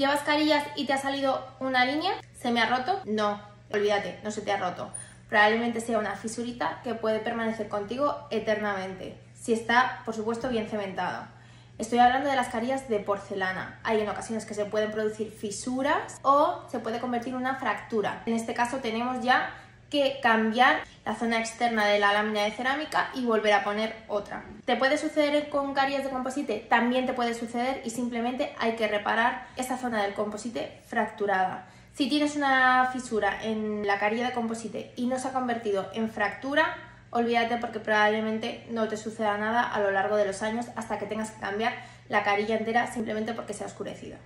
¿Llevas carillas y te ha salido una línea? ¿Se me ha roto? No, olvídate, no se te ha roto. Probablemente sea una fisurita que puede permanecer contigo eternamente, si está, por supuesto, bien cementado. Estoy hablando de las carillas de porcelana. Hay en ocasiones que se pueden producir fisuras o se puede convertir en una fractura. En este caso tenemos ya que cambiar la zona externa de la lámina de cerámica y volver a poner otra. ¿Te puede suceder con carillas de composite? También te puede suceder y simplemente hay que reparar esa zona del composite fracturada. Si tienes una fisura en la carilla de composite y no se ha convertido en fractura, olvídate porque probablemente no te suceda nada a lo largo de los años hasta que tengas que cambiar la carilla entera simplemente porque se ha oscurecido.